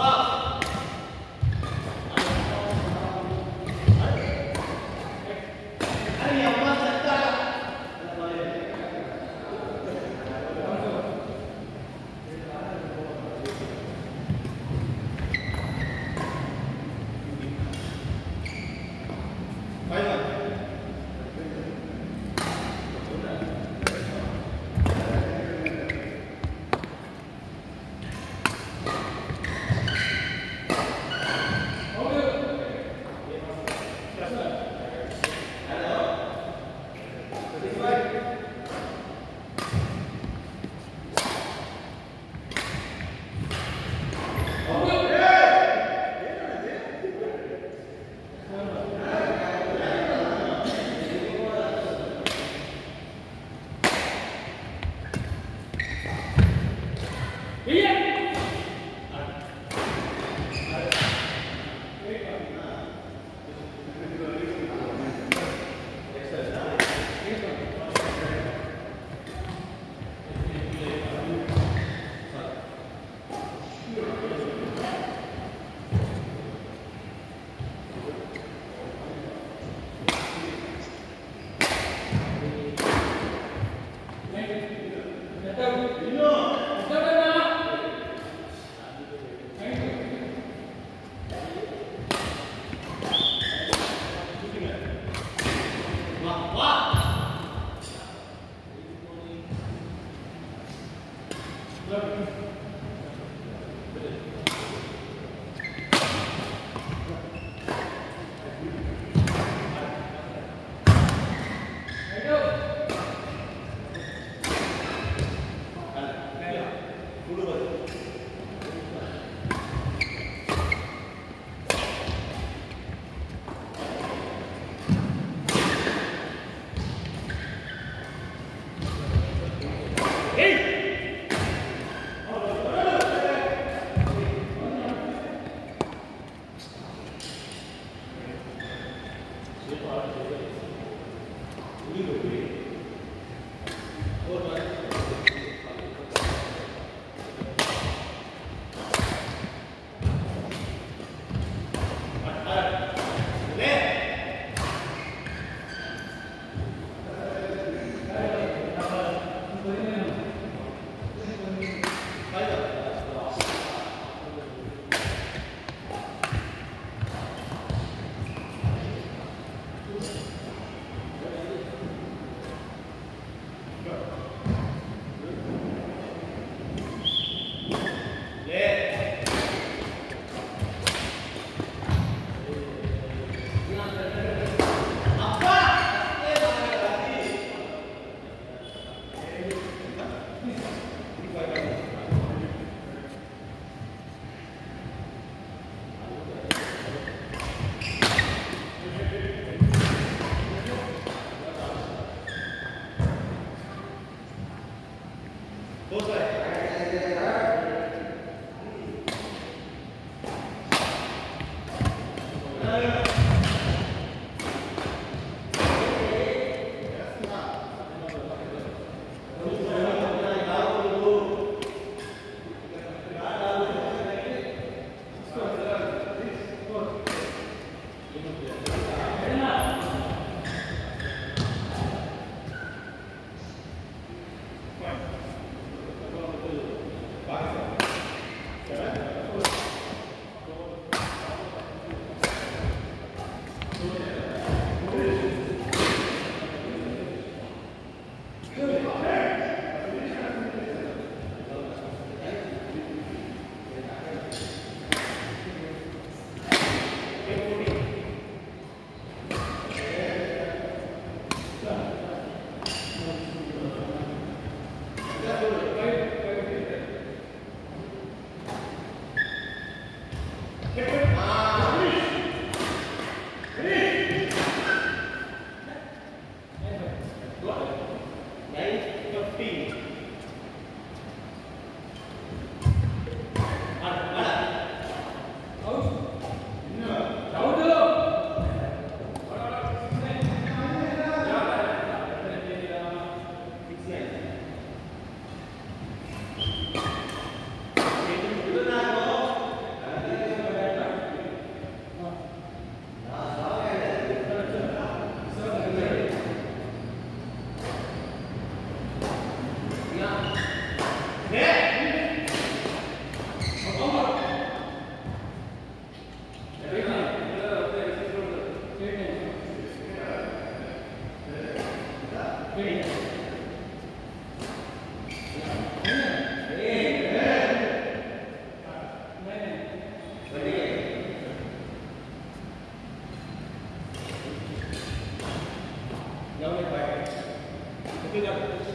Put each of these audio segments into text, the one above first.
와. Thank you. 그냥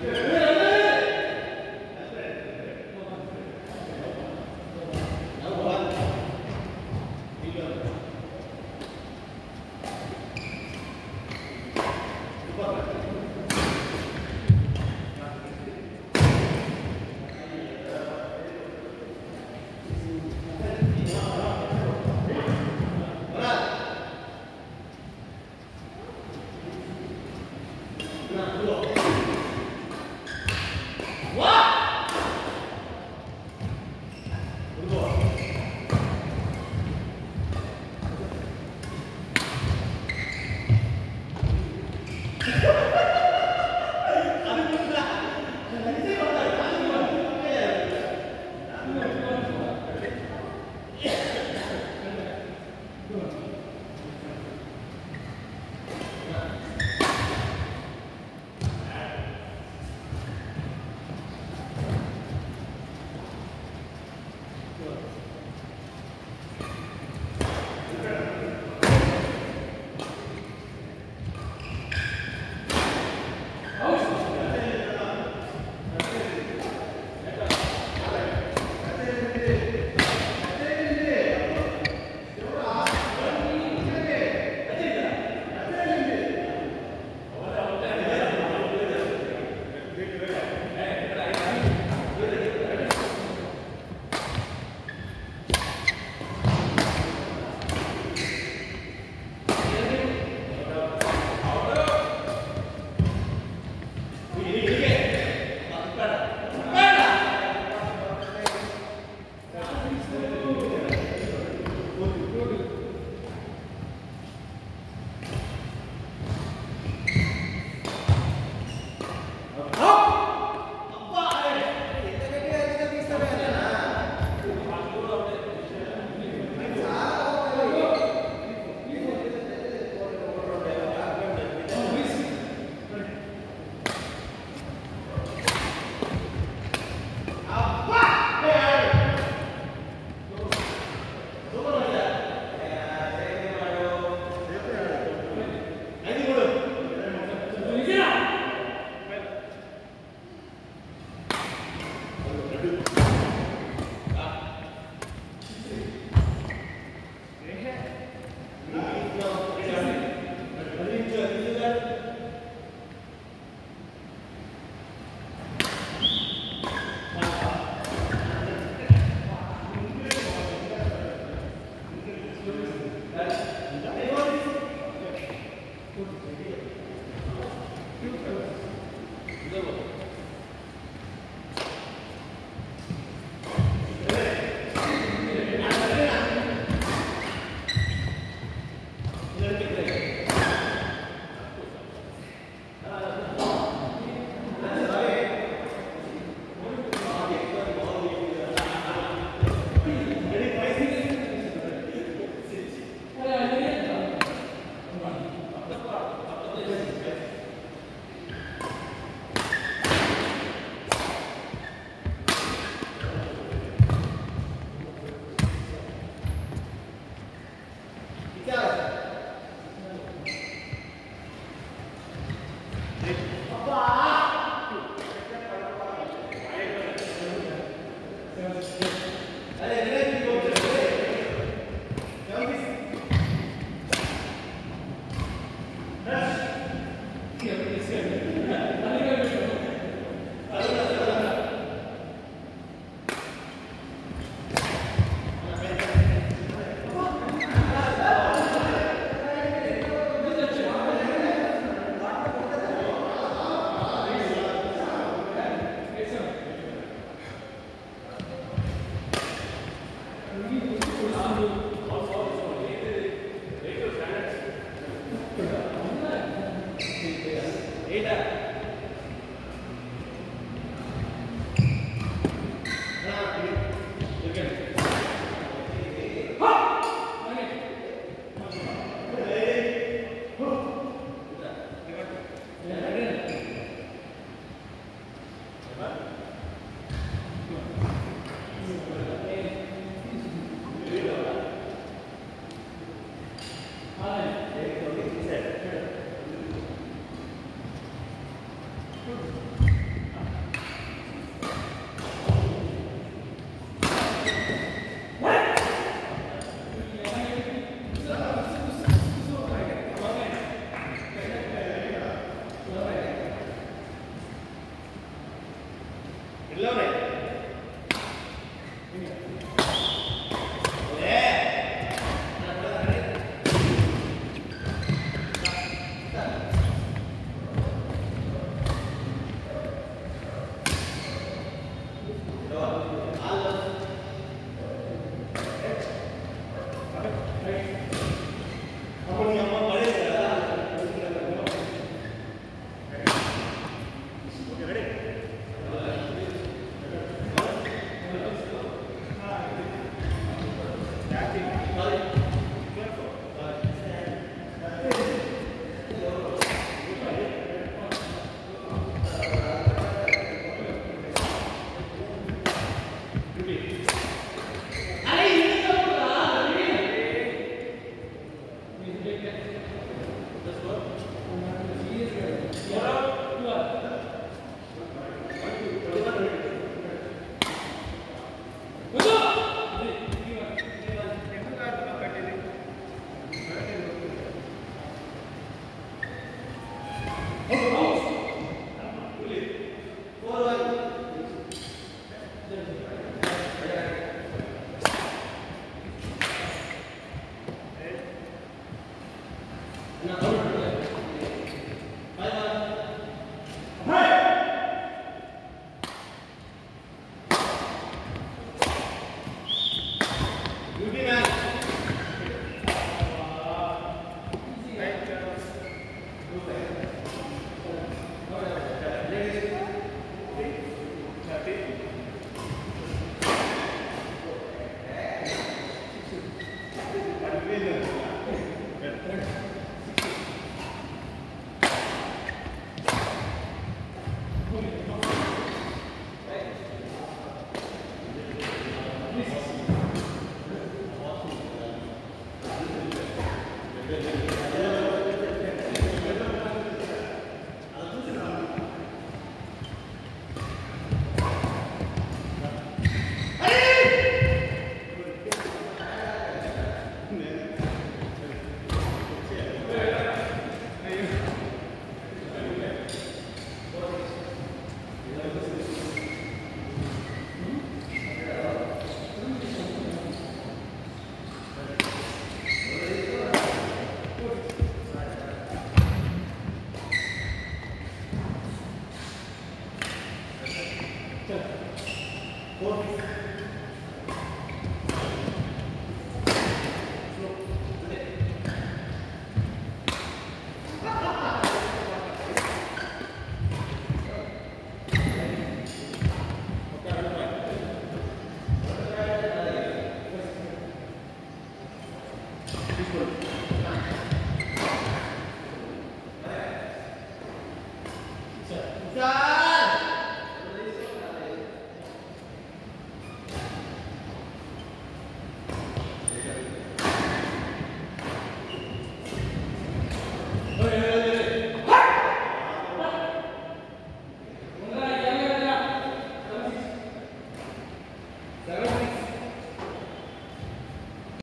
Yeah.